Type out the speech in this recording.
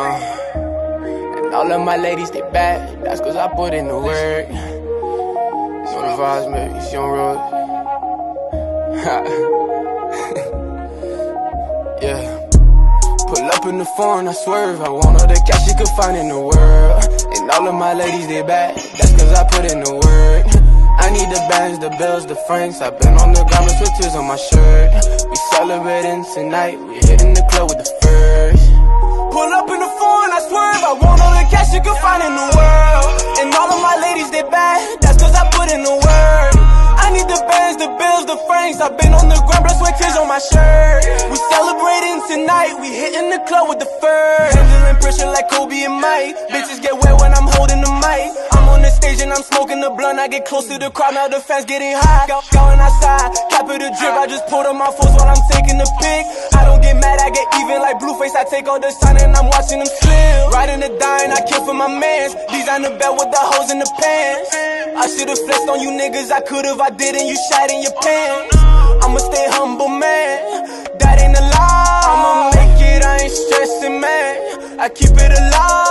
Uh, all of my ladies, they bad. That's cause I put in the work. So the vibes, man. It's Young Road. yeah. Pull up in the foreign, I swerve. I want all the cash you could find in the world. And all of my ladies, they bad. That's cause I put in the work. I need the bands, the bills, the francs. I've been on the ground with tears on my shirt. We celebrating tonight. We hitting the club with the first. Pull up bands, the francs. I've been on the ground, blood, sweat, tears on my shirt. We celebrating tonight. We hitting the club with the first. Handling pressure like Kobe and Mike. Bitches get wet when I'm holding the mic. I'm on the stage and I'm smoking the blunt. I get close to the crowd, now the fans getting. Go- Going outside, cap of the drip. I just pulled on my force while I'm taking the pic. I don't get mad, I get even like Blueface. I take all the shine and I'm watching them slip. For my mans. Design the belt with the hoes in the pants. I should've flexed on you niggas, I could've, I didn't. You shot in your pants. I'ma stay humble, man. That ain't a lie. I'ma make it, I ain't stressing, man. I keep it alive.